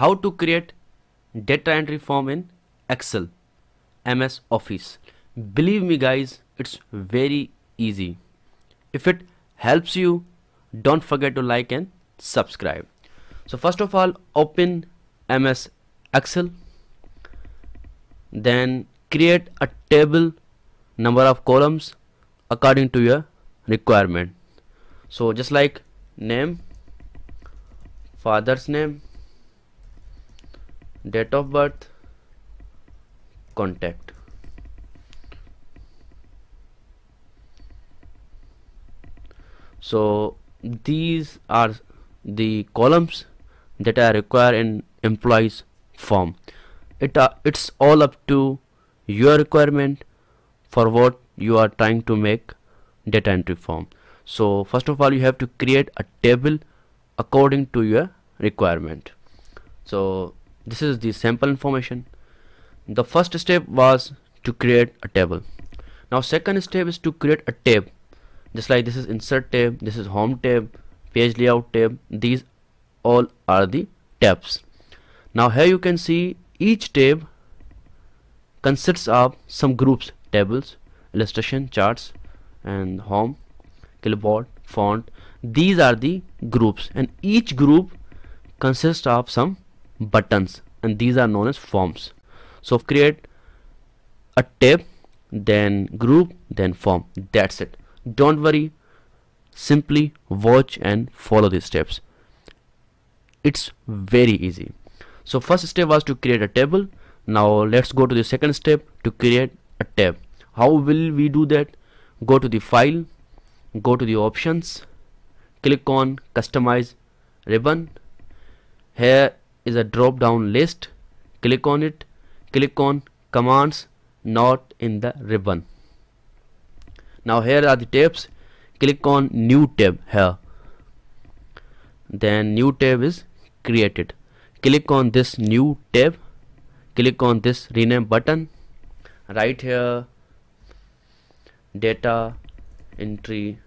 how to create data entry form in Excel MS Office. Believe me guys it's very easy. If it helps you don't forget to like and subscribe. So first of all open MS Excel. Then create a table number of columns according to your requirement. So just like name father's name date of birth contact. So these are the columns that are required in employees form. It uh, it's all up to your requirement for what you are trying to make data entry form. So first of all you have to create a table according to your requirement. So this is the sample information. The first step was to create a table. Now second step is to create a tab. Just like this is insert tab this is home tab page layout tab these all are the tabs. Now here you can see each tab consists of some groups tables illustration charts and home clipboard font. These are the groups and each group consists of some buttons. And these are known as forms. So create a tab then group then form. That's it. Don't worry. Simply watch and follow these steps. It's very easy. So first step was to create a table. Now let's go to the second step to create a tab. How will we do that? Go to the file go to the options click on customize ribbon. Here is a drop down list. Click on it. Click on commands not in the ribbon. Now here are the tabs. Click on new tab here. Then new tab is created. Click on this new tab. Click on this rename button. Right here data entry.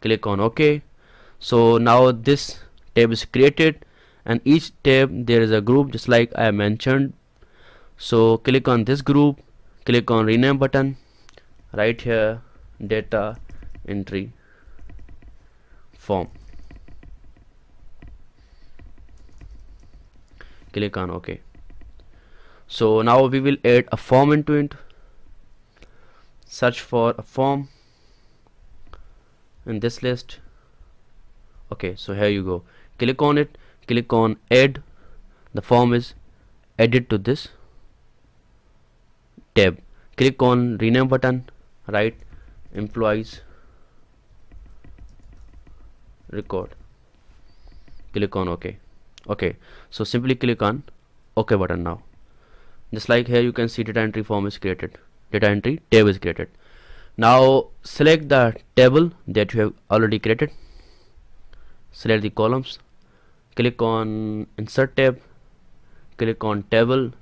Click on ok. So now this tab is created and each tab there is a group just like I mentioned. So click on this group click on rename button right here data entry form. Click on ok. So now we will add a form into it. Search for a form in this list. Okay so here you go click on it click on add. The form is added to this tab. Click on rename button write employees record. Click on ok okay so simply click on ok button now. Just like here you can see data entry form is created. Data entry tab is created. Now select the table that you have already created select the columns. Click on insert tab. Click on table.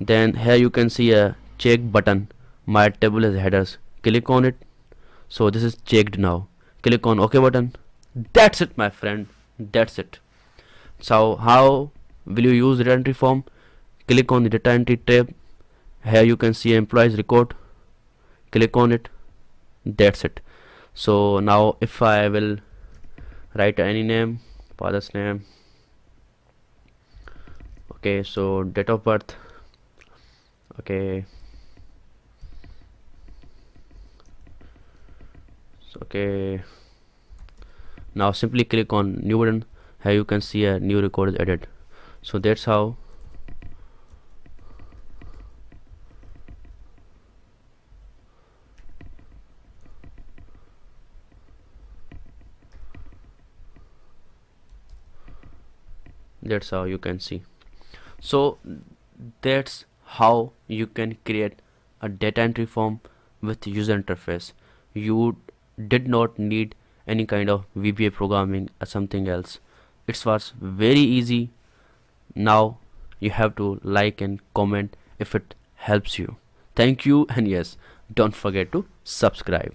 Then here you can see a check button. My table has headers. Click on it. So this is checked now. Click on ok button. That's it my friend. That's it. So how will you use data entry form? Click on the data entry tab. Here you can see employees record. Click on it. That's it. So now if I will write any name father's name. Okay so date of birth. Okay. So okay. Now simply click on new button. Here you can see a new record is added. So that's how that's how you can see. So that's how you can create a data entry form with user interface. You did not need any kind of VBA programming or something else. It was very easy. Now you have to like and comment if it helps you. Thank you and yes don't forget to subscribe